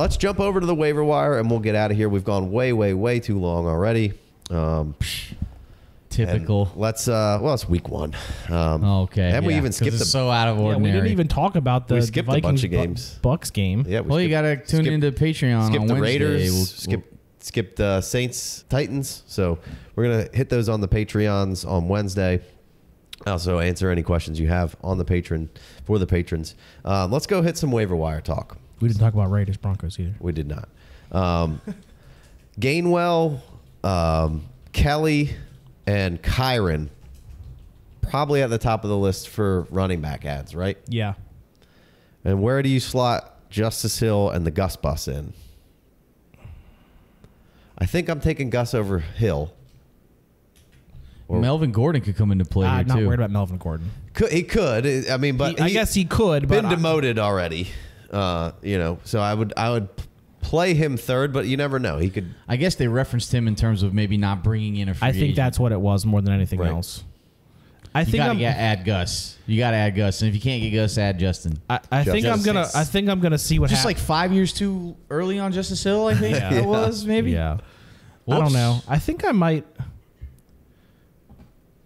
let's jump over to the waiver wire and we'll get out of here. We've gone way, way, way too long already. Um, Typical. Let's. Uh, well, it's week one. Um, Okay. And we yeah, even 'cause skipped the. so out of Yeah, we didn't even talk about the, We the skipped a Vikings bunch of Bu- games. Bucks game. yeah, we Well, you got to tune skip- into Patreon Skip on the Wednesday. Raiders. We'll- skip skipped uh, Saints Titans. So we're gonna hit those on the Patreons on Wednesday. Also answer any questions you have on the patron for the patrons. Um, let's go hit some waiver wire talk. We didn't talk about Raiders Broncos either. We did not. Um, Gainwell, um, Kelley, and Kyren probably at the top of the list for running back ads, right? Yeah. And where do you slot Justice Hill and the Gus bus in? I think I'm taking Gus over Hill. Or- Melvin Gordon could come into play I'm here not too. worried about Melvin Gordon. Could, he could. I mean, but He- I guess he could, but been I- demoted already. Uh, you know, so I would I would play him third, but you never know. He could. I guess they referenced him in terms of maybe not bringing in a free I think agent. that's what it was more than anything Right. else. I You think gotta I'm. get, add Gus. You got to add Gus, and if you can't get Gus, add Justin. I, I think I'm gonna. I think I'm gonna see what Just like five years too early on Justice Hill, I think Yeah. it was maybe. Yeah. I don't know. I think I might.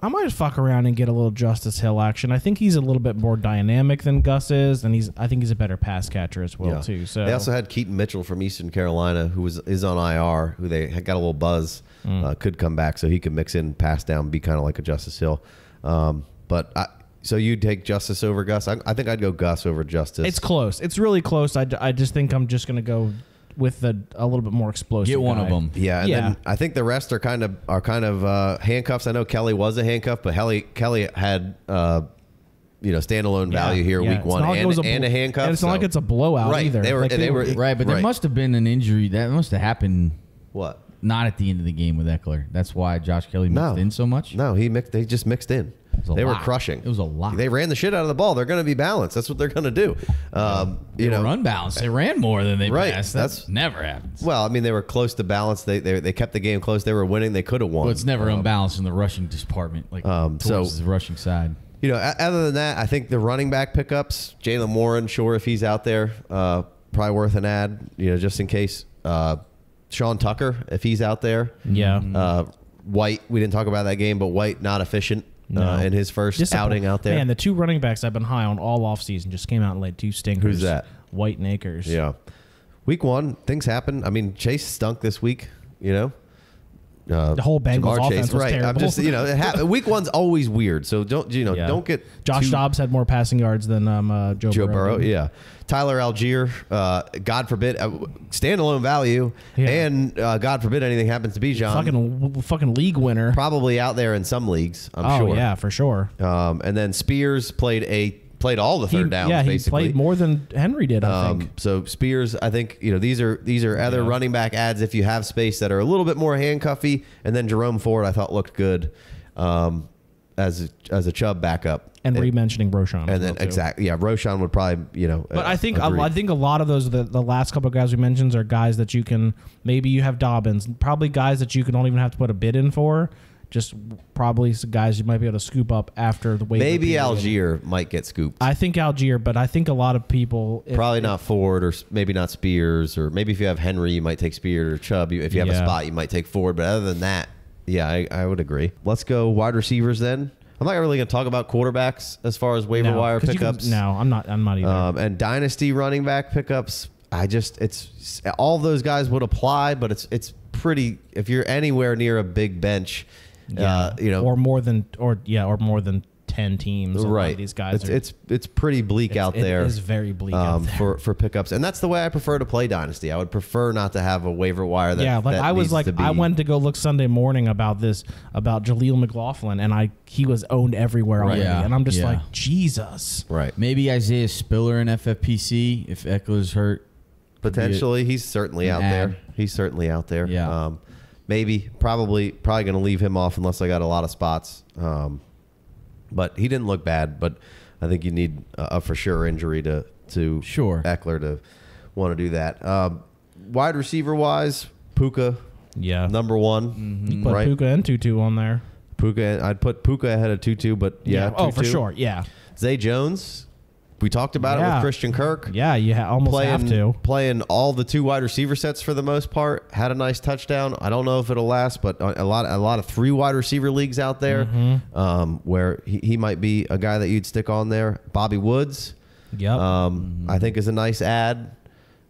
I might fuck around and get a little Justice Hill action. I think he's a little bit more dynamic than Gus is, and he's. I think he's a better pass catcher as well yeah. too. So they also had Keaton Mitchell from Eastern Carolina, who was is on IR, who they had got a little buzz, Mm. uh, could come back, so he could mix in, pass down, be kind of like a Justice Hill. Um, but I, so you'd take Justice over Gus? I, I think I'd go Gus over Justice. it's close. It's really close. I, I just think I'm just gonna go with the a little bit more explosive. Get one guy. of them. Yeah, and Yeah. then I think the rest are kind of are kind of uh, handcuffs. I know Kelley was a handcuff, but Kelley Kelley had uh, you know standalone Yeah, value here yeah. week It's one not like and, a and a handcuff. and it's not like it's a blowout Right, either. they were- Like, they were- Right, but there must have been an injury that must have happened what? not at the end of the game with Ekeler. That's why Josh Kelley mixed No. in so much. No, he mixed. They just mixed in. Was a They were crushing. It was a lot. They ran the shit out of the ball. They're going to be balanced. That's what they're going to do. Um, They you know, were unbalanced. They ran more than they Right, passed. that's- That's never happens. well, I mean, they were close to balance. They, they they kept the game close. They were winning. They could have won. Well, it's never Um, unbalanced in the rushing department, like Um, towards so- the rushing side. You know, other than that, I think the running back pickups, Jaylen Warren, sure, if he's out there, uh, probably worth an ad. You know, just in case. Uh, Sean Tucker, if he's out there. Yeah. Uh, White, we didn't talk about that game, but White not efficient No. uh, in his first outing out there. Man, the two running backs I've been high on all offseason just came out and laid two stinkers. Who's that? White and Akers. Yeah. Week one, things happen. I mean, Chase stunk this week, you know? Uh, The whole Bengals Ja'Marr offense was right. I'm terrible. just, you know, it hap- week one's always weird. So don't, you know, Yeah. don't get Josh too- Dobbs had more passing yards than um, uh, Joe, Joe Burrow. Burrow, yeah. Tyler Allgeier, uh, God forbid, uh, standalone value, Yeah. and uh, God forbid anything happens to Bijan. Fucking fucking league winner. probably out there in some leagues, I'm oh sure. yeah, for sure. Um, and then Spears played a played all the He- third downs. yeah, he basically. played more than Henry did. I Um, think. so Spears, I think you know these are these are other Yeah. running back ads if you have space that are a little bit more handcuffy, and then Jerome Ford I thought looked good um, as a, as a Chubb backup, And and, re-mentioning Roschon. and then well, exactly yeah, Roschon would probably you know. But uh, I think. I think a lot of those the, the last couple of guys we mentioned are guys that you can maybe you have Dobbins, probably guys that you can don't even have to put a bid in for. Just probably some guys you might be able to scoop up after the waiver. maybe period. Allgeier might get scooped. I think Allgeier, but I think a lot of people if- Probably if- not Ford or maybe not Spears or maybe if you have Henry you might take Spears or Chubb. If you have a spot you might take Ford. But other than that, yeah, I, I would agree. Let's go wide receivers then. I'm not really going to talk about quarterbacks as far as waiver no, wire you can- pickups. no, I'm not. I'm not either. Um, and dynasty running back pickups, I just it's all those guys would apply, but it's it's pretty. If you're anywhere near a big bench, uh, you know, or more than or yeah, or more than ten teams. A lot of right? these guys it's are. it's it's pretty bleak It's- out there. It is very bleak out um, there. for for pickups, and that's the way I prefer to play dynasty. I would prefer not to have a waiver wire that yeah, like that I was like I went to go look Sunday morning about this about Jaleel McLaughlin, and I he was owned everywhere already, Yeah, and I'm just yeah. like Jesus. right. Maybe Isaiah Spiller in FFPC if Ekeler's hurt. Potentially, he's certainly out ad. there. He's certainly out there. Yeah. Um, maybe, probably, probably going to leave him off unless I got a lot of spots. Um, but he didn't look bad. But I think you need a, a for sure injury to to Sure. Ekeler to want to do that. Um, wide receiver wise, Puka Yeah, number one, Mm-hmm. you put right? Puka and Tutu on there. Puka, I'd put Puka ahead of Tutu, but yeah, oh for sure, yeah. Zay Jones, We talked about it with Christian Kirk. Yeah, you ha- almost Playing, have to. playing all the two wide receiver sets for the most part. Had a nice touchdown. I don't know if it'll last, but a lot, a lot of three wide receiver leagues out there, Mm-hmm. um, where he, he might be a guy that you'd stick on there. Bobby Woods, Yep. um, I think is a nice ad.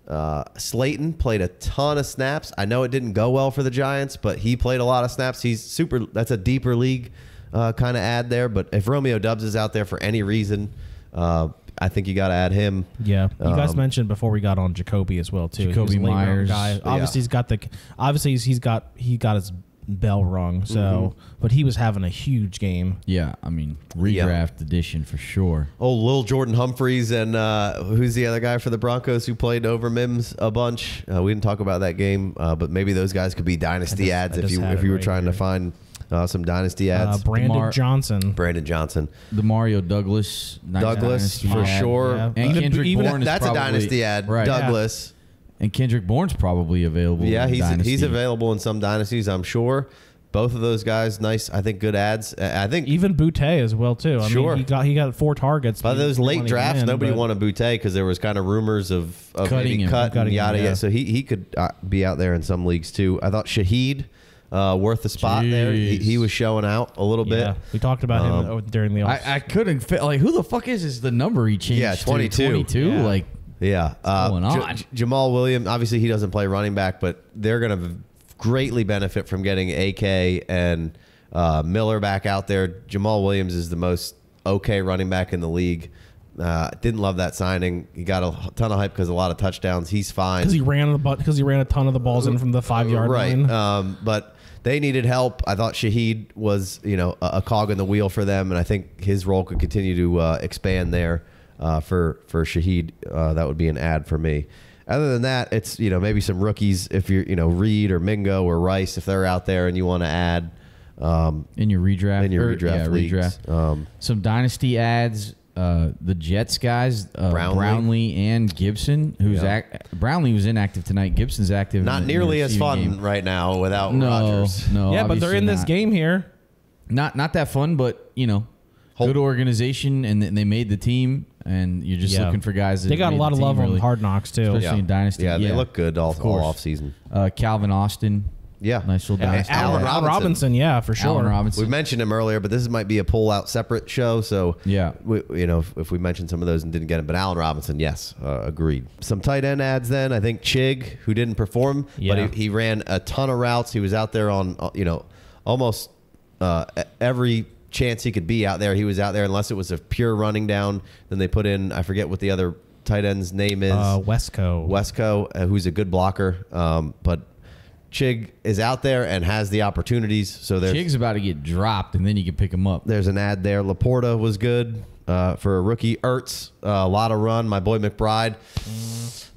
Uh, Slayton played a ton of snaps. I know it didn't go well for the Giants, but he played a lot of snaps. He's super. That's a deeper league uh, kind of ad there. But if Romeo Doubs is out there for any reason, uh, I think you got to add him. Yeah, you guys Um, mentioned before we got on Jakobi as well too. Jakobi He's a late round Meyers. guy. Obviously, he's got the. Obviously, he's, he's got he got his bell rung. So, Mm-hmm. but he was having a huge game. Yeah, I mean redraft edition for sure. Oh, Lil Jordan Humphreys and uh, who's the other guy for the Broncos who played over Mims a bunch? Uh, we didn't talk about that game, uh, but maybe those guys could be dynasty just- ads if you if you were right trying here. to find uh, some dynasty Uh, ads. Brandon Mar- Johnson. Brandon Johnson, DeMario Douglas, nice Douglas dynasty for ad. sure. Yeah. And Even- Kendrick even- Bourne is That's a probably- dynasty ad. right? Douglas. And Kendrick Bourne's probably available. Yeah, in he's dynasty. he's available in some dynasties, I'm sure. Both of those guys, nice. I think good ads. Uh, I think Even Boutte as well too. I Sure. mean, he got he got four targets. by those late drafts, win, nobody wanted Boutte because there was kind of rumors of, of Cutting maybe him. cut and Cutting him, yada yeah. yada. So he he could uh, be out there in some leagues too. I thought Shaheed uh, worth a spot there. He, he was showing out a little Yeah, bit. we talked about Um, him uh, during the. I, I couldn't fit. Like, who the fuck is this? The number he changed. Yeah, 22. 22? Yeah. Like, Yeah. Uh, going on? J- Jamaal Williams, obviously he doesn't play running back, but they're going to greatly benefit from getting AK and uh, Miller back out there. Jamaal Williams is the most okay running back in the league. Uh, didn't love that signing. He got a ton of hype because a lot of touchdowns. He's fine. because he ran the because he ran a ton of the balls in from the five yard right. line. Um, but they needed help. I thought Shaheed was, you know, a, a cog in the wheel for them, and I think his role could continue to uh, expand there uh, for for Shaheed. Uh, that would be an ad for me. Other than that, it's you know maybe some rookies if you're you know Reed or Mingo or Rice if they're out there and you want to add um, in your redraft. in your or- redraft yeah, leagues. redraft. Um, Some dynasty ads. Uh, the Jets guys, uh, Brownlee. Brownlee. and Gibson, who's Yeah. act, Brownlee was inactive tonight. Gibson's active. not the- in the nearly as fun game. right now without No, Rodgers. no. yeah, but they're obviously in this game here. Not not that fun, but you know, Hope- good organization, and they made the team. And you're just Yeah. looking for guys. That They got a lot of love really. on Hard Knocks too. Especially in Dynasty. Yeah, they look good all, all off season. Uh, Calvin Austin, Yeah, nice little And dynasty. Allen Allen Robinson. Robinson. yeah, for sure. Allen We mentioned him earlier, but this might be a pull out separate show. So Yeah. we, you know, if, if we mentioned some of those and didn't get him, but Allen Robinson, yes, uh, agreed. Some tight end ads. Then I think Chig, who didn't perform, Yeah. but he, he ran a ton of routes. He was out there on, uh, you know, almost uh, every chance he could be out there. He was out there unless it was a pure running down. Then they put in, I forget what the other tight end's name is. Uh, Westco. Wesco, uh, who's a good blocker, um, but Chig is out there and has the opportunities. So there's Chig's about to get dropped, and then you can pick him up. there's an ad there. Laporta was good uh, for a rookie. Ertz, uh, a lot of run. My boy McBride,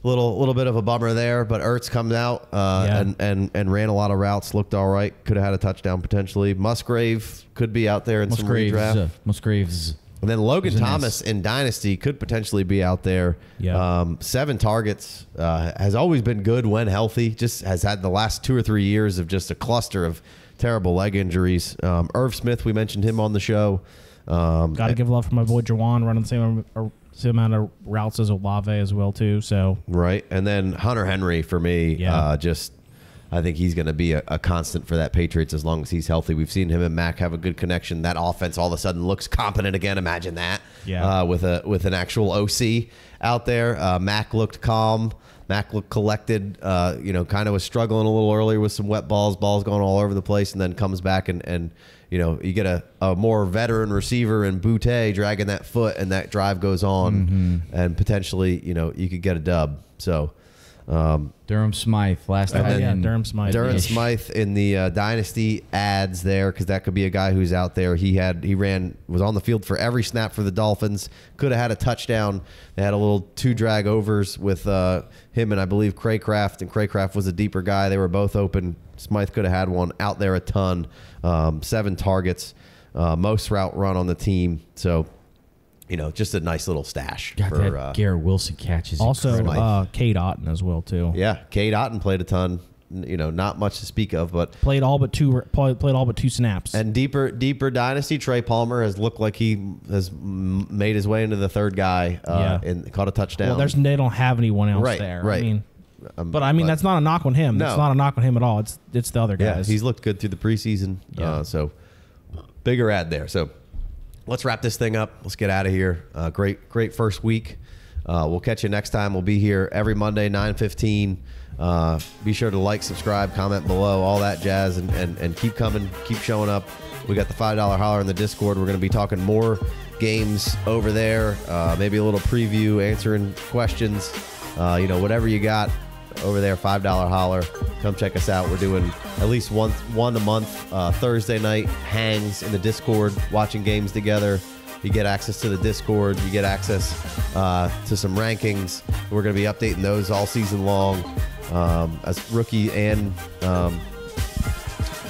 little little bit of a bummer there, but Ertz comes out uh, Yeah. and, and and ran a lot of routes. Looked all right. Could have had a touchdown potentially. Musgrave could be out there in Musgraves. some redraft. Musgraves. And then Logan Thomas in Dynasty could potentially be out there. Yeah. Um, seven targets uh, has always been good when healthy. Just has had the last two or three years of just a cluster of terrible leg injuries. Um, Irv Smith, we mentioned him on the show. Um, Got to give love for my boy Juwan running the same uh, same amount of routes as Olave as well too. So right, and then Hunter Henry for me. Yeah. Uh, just I think he's going to be a, a constant for that Patriots as long as he's healthy. We've seen him and Mac have a good connection. That offense all of a sudden looks competent again. Imagine that. Yeah. Uh, with a with an actual OC out there. Uh, Mac looked calm. Mac looked collected. Uh, you know, kind of was struggling a little earlier with some wet balls, balls going all over the place, and then comes back and and you know you get a, a more veteran receiver in Boutte dragging that foot, and that drive goes on, and potentially you know you could get a dub. So. Um, Durham Smythe. Last Oh, tight yeah. Durham Smythe. Durham Smythe in the uh, dynasty ads there because that could be a guy who's out there. He had he ran was on the field for every snap for the Dolphins. Could have had a touchdown. They had a little two drag overs with uh, him and I believe Craycraft and Craycraft was a deeper guy. They were both open. Smythe could have had one out there a ton. Um, seven targets, uh, most route run on the team. So you know just a nice little stash God, for that uh, Garrett Wilson catches. also incredible. uh, Cade Otton as well too. yeah. Cade Otton played a ton. you know, not much to speak of. But Played all but two. Played, played all but two snaps. and deeper, deeper dynasty, Trey Palmer has looked like he has made his way into the third guy uh, Yeah. and caught a touchdown. well, there's they don't have anyone else Right, there. right. I mean, Um, but I mean that's not a knock on him. That's No. not a knock on him at all. It's it's the other Yeah, guys. he's looked good through the preseason. Yeah. Uh, so bigger ad there. So let's wrap this thing up. Let's get out of here. Uh, great, great first week. Uh, we'll catch you next time. We'll be here every Monday, nine fifteen. Uh, be sure to like, subscribe, comment below, all that jazz, and, and, and keep coming, keep showing up. We got the five dollar holler in the Discord. We're going to be talking more games over there. Uh, maybe a little preview, answering questions. Uh, you know, whatever you got over there, five dollar holler. Come check us out. We're doing at least one one a month. Uh, Thursday night hangs in the Discord, watching games together. You get access to the Discord. You get access uh, to some rankings. We're going to be updating those all season long, um, as rookie and um,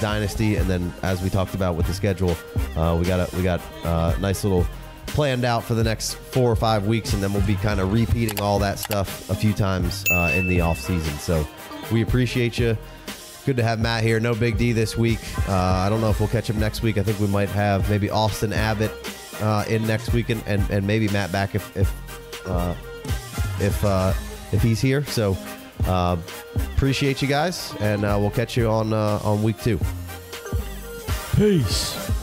dynasty. And then, as we talked about with the schedule, uh, we got a we got a nice little planned out for the next four or five weeks, and then we'll be kind of repeating all that stuff a few times uh, in the off season. So we appreciate you. Good to have Matt here. No big D this week. Uh, I don't know if we'll catch him next week. I think we might have maybe Austin Abbott uh, in next week, and, and, and maybe Matt back if if uh, if uh, if he's here. So uh, appreciate you guys, and we'll catch you on on week two. Peace.